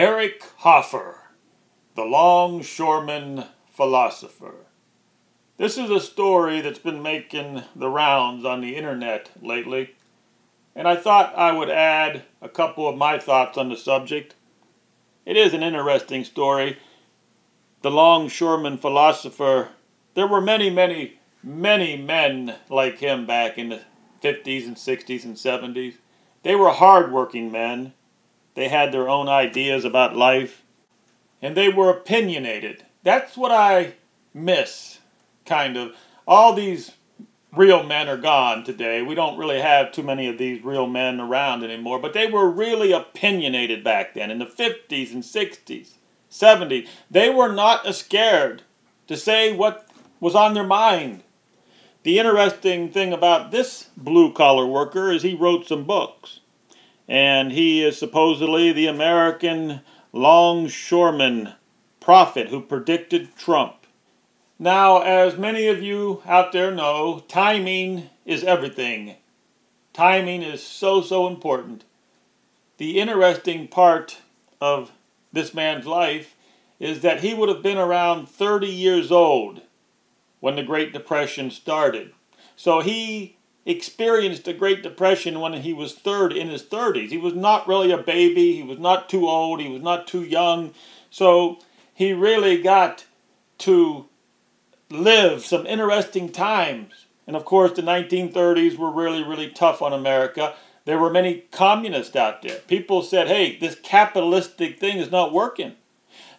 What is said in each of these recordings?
Eric Hoffer, the longshoreman philosopher. This is a story that's been making the rounds on the internet lately, and I thought I would add a couple of my thoughts on the subject. It is an interesting story. The longshoreman philosopher, there were many, many, many men like him back in the 50s and 60s and 70s. They were hard-working men they had their own ideas about life. And they were opinionated. That's what I miss, kind of. All these real men are gone today. We don't really have too many of these real men around anymore. But they were really opinionated back then in the 50s and 60s, 70s. They were not scared to say what was on their mind. The interesting thing about this blue collar worker is he wrote some books and he is supposedly the American longshoreman prophet who predicted Trump. Now, as many of you out there know, timing is everything. Timing is so, so important. The interesting part of this man's life is that he would have been around 30 years old when the Great Depression started. So he experienced the Great Depression when he was third in his 30s. He was not really a baby. He was not too old. He was not too young. So he really got to live some interesting times. And of course, the 1930s were really, really tough on America. There were many communists out there. People said, hey, this capitalistic thing is not working.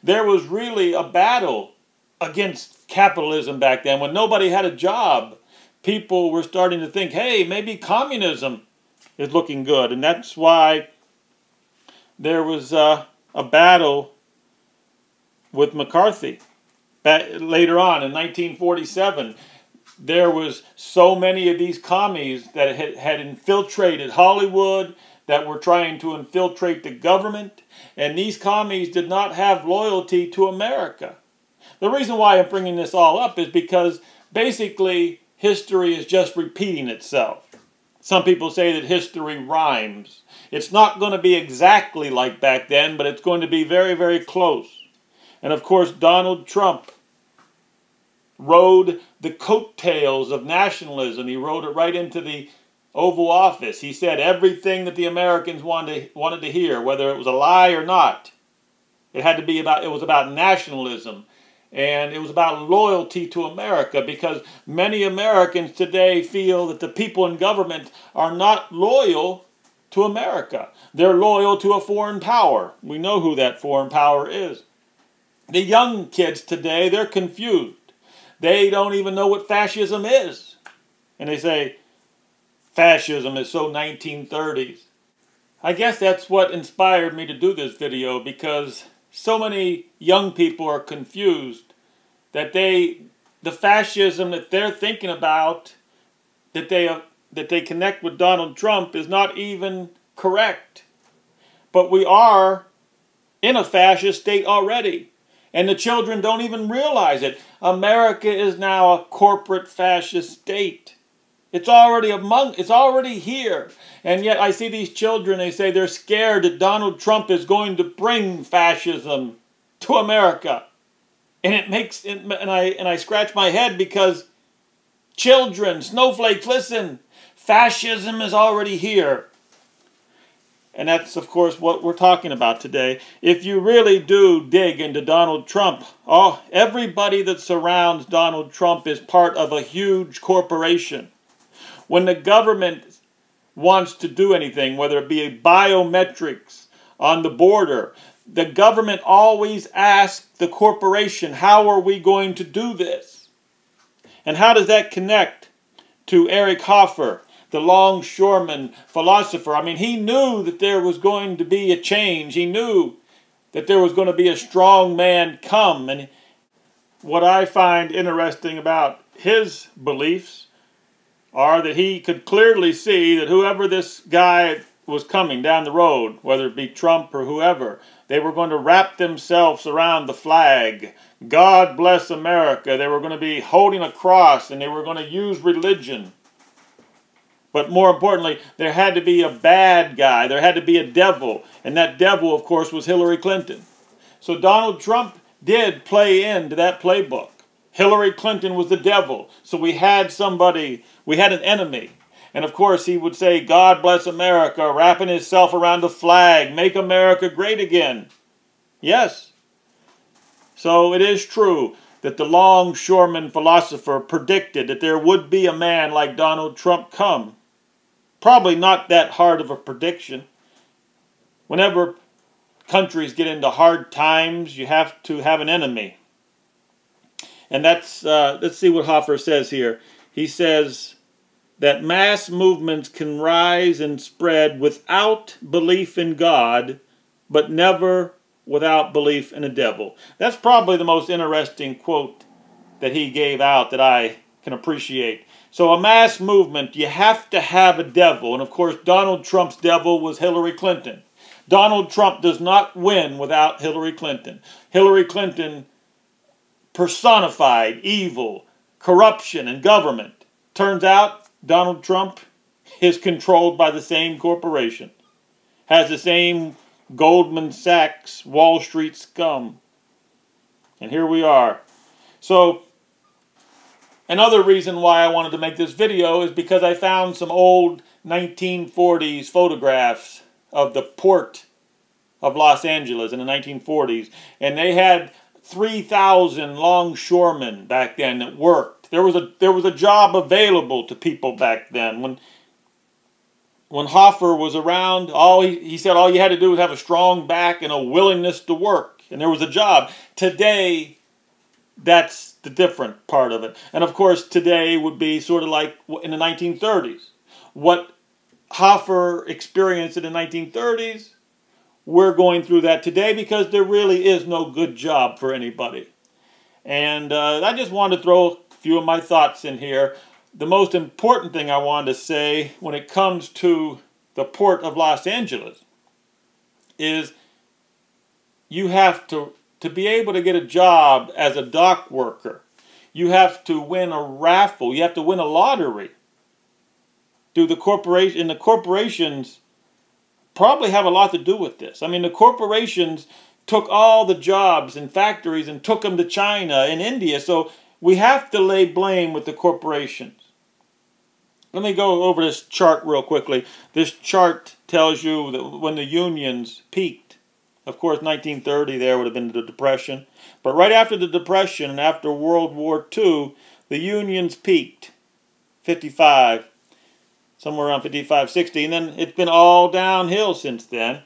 There was really a battle against capitalism back then when nobody had a job people were starting to think, hey, maybe communism is looking good. And that's why there was uh, a battle with McCarthy. later on in 1947, there was so many of these commies that had, had infiltrated Hollywood, that were trying to infiltrate the government, and these commies did not have loyalty to America. The reason why I'm bringing this all up is because basically history is just repeating itself. Some people say that history rhymes. It's not going to be exactly like back then, but it's going to be very, very close. And of course, Donald Trump rode the coattails of nationalism. He rode it right into the Oval Office. He said everything that the Americans wanted to, wanted to hear, whether it was a lie or not. It had to be about, it was about nationalism and it was about loyalty to America because many Americans today feel that the people in government are not loyal to America. They're loyal to a foreign power. We know who that foreign power is. The young kids today, they're confused. They don't even know what fascism is. And they say, fascism is so 1930s. I guess that's what inspired me to do this video because so many young people are confused that they the fascism that they're thinking about that they that they connect with Donald Trump is not even correct. But we are in a fascist state already. And the children don't even realize it. America is now a corporate fascist state. It's already among it's already here. And yet I see these children, they say they're scared that Donald Trump is going to bring fascism to America. And it makes and I and I scratch my head because children, snowflakes, listen, fascism is already here. And that's, of course, what we're talking about today. If you really do dig into Donald Trump, oh, everybody that surrounds Donald Trump is part of a huge corporation. When the government wants to do anything, whether it be a biometrics on the border, the government always asks the corporation, how are we going to do this? And how does that connect to Eric Hoffer, the longshoreman philosopher? I mean, he knew that there was going to be a change. He knew that there was going to be a strong man come. And what I find interesting about his beliefs are that he could clearly see that whoever this guy was coming down the road, whether it be Trump or whoever, they were going to wrap themselves around the flag. God bless America. They were going to be holding a cross and they were going to use religion. But more importantly, there had to be a bad guy. There had to be a devil. And that devil, of course, was Hillary Clinton. So Donald Trump did play into that playbook. Hillary Clinton was the devil. So we had somebody, we had an enemy. And of course, he would say, God bless America, wrapping himself around the flag, make America great again. Yes. So it is true that the longshoreman philosopher predicted that there would be a man like Donald Trump come. Probably not that hard of a prediction. Whenever countries get into hard times, you have to have an enemy. And that's, uh, let's see what Hoffer says here. He says that mass movements can rise and spread without belief in God, but never without belief in a devil. That's probably the most interesting quote that he gave out that I can appreciate. So, a mass movement, you have to have a devil. And of course, Donald Trump's devil was Hillary Clinton. Donald Trump does not win without Hillary Clinton. Hillary Clinton personified evil, corruption, and government. Turns out Donald Trump is controlled by the same corporation, has the same Goldman Sachs, Wall Street scum. And here we are. So, another reason why I wanted to make this video is because I found some old 1940s photographs of the port of Los Angeles in the 1940s. And they had 3,000 longshoremen back then that worked. There was a there was a job available to people back then. When when Hoffer was around, all he, he said all you had to do was have a strong back and a willingness to work, and there was a job. Today, that's the different part of it. And of course, today would be sort of like in the 1930s. What Hoffer experienced in the 1930s, we're going through that today because there really is no good job for anybody. And uh, I just wanted to throw a few of my thoughts in here the most important thing I wanted to say when it comes to the port of Los Angeles is you have to to be able to get a job as a dock worker you have to win a raffle you have to win a lottery do the corporation and the corporations probably have a lot to do with this i mean the corporations took all the jobs and factories and took them to china and india so we have to lay blame with the corporations let me go over this chart real quickly. This chart tells you that when the unions peaked, of course, 1930 there would have been the Depression. But right after the Depression and after World War II, the unions peaked, 55, somewhere around 55, 60, and then it's been all downhill since then.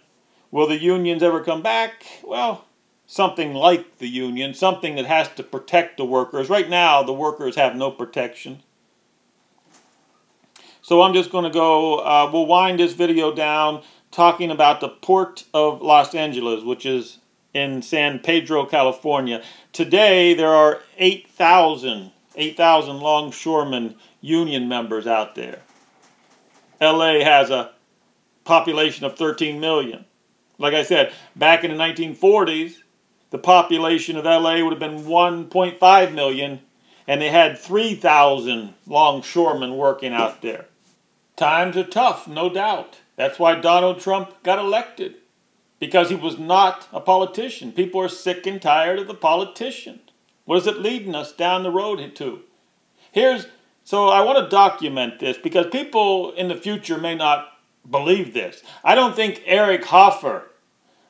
Will the unions ever come back? Well, something like the union, something that has to protect the workers. Right now, the workers have no protection. So I'm just going to go, uh, we'll wind this video down talking about the Port of Los Angeles, which is in San Pedro, California. Today, there are 8,000 8,000 longshoremen union members out there. LA has a population of 13 million. Like I said, back in the 1940s, the population of LA would have been 1.5 million, and they had 3,000 longshoremen working out there. Times are tough, no doubt. That's why Donald Trump got elected. Because he was not a politician. People are sick and tired of the politicians. What is it leading us down the road to? Here's so I want to document this because people in the future may not believe this. I don't think Eric Hoffer,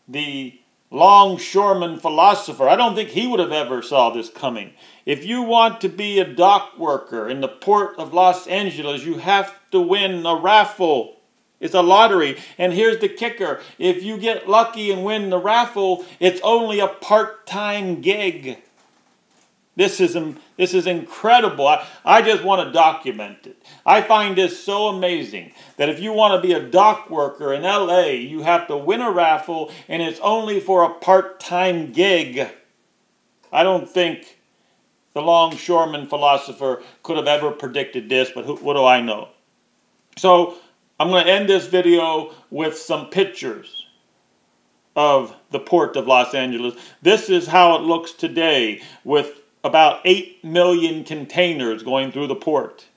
the longshoreman philosopher, I don't think he would have ever saw this coming. If you want to be a dock worker in the port of Los Angeles, you have to win a raffle. It's a lottery. And here's the kicker. If you get lucky and win the raffle, it's only a part-time gig. This is, this is incredible. I, I just want to document it. I find this so amazing that if you want to be a dock worker in LA, you have to win a raffle and it's only for a part-time gig. I don't think the longshoreman philosopher could have ever predicted this, but who, what do I know? So I'm going to end this video with some pictures of the port of Los Angeles. This is how it looks today with about 8 million containers going through the port.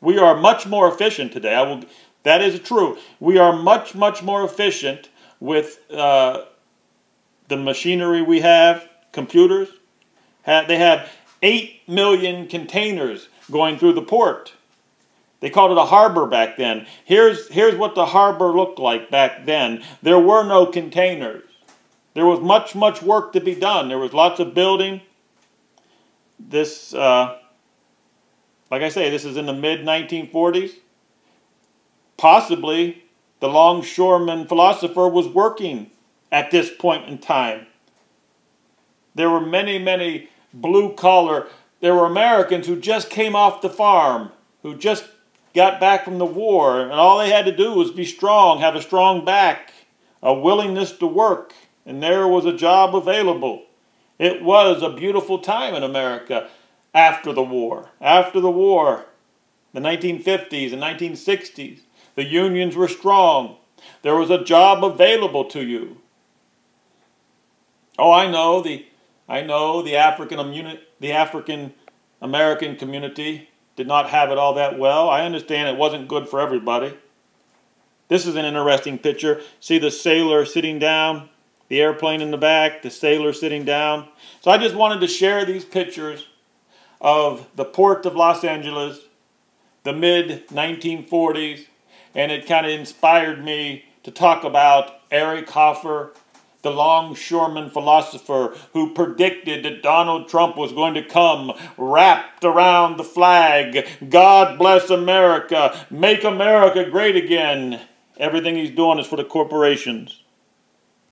We are much more efficient today. I will. That is true. We are much, much more efficient with uh, the machinery we have, computers. They have 8 million containers going through the port. They called it a harbor back then. Here's, here's what the harbor looked like back then. There were no containers. There was much, much work to be done. There was lots of building. This, uh, like I say, this is in the mid 1940s. Possibly the longshoreman philosopher was working at this point in time. There were many, many blue collar, there were Americans who just came off the farm, who just got back from the war, and all they had to do was be strong, have a strong back, a willingness to work, and there was a job available. It was a beautiful time in America after the war. After the war, the 1950s and 1960s, the unions were strong. There was a job available to you. Oh, I know the I know the African the African American community did not have it all that well. I understand it wasn't good for everybody. This is an interesting picture. See the sailor sitting down, the airplane in the back, the sailor sitting down. So I just wanted to share these pictures of the port of Los Angeles, the mid 1940s, and it kind of inspired me to talk about Eric Hoffer, the longshoreman philosopher who predicted that Donald Trump was going to come wrapped around the flag. God bless America. Make America great again. Everything he's doing is for the corporations.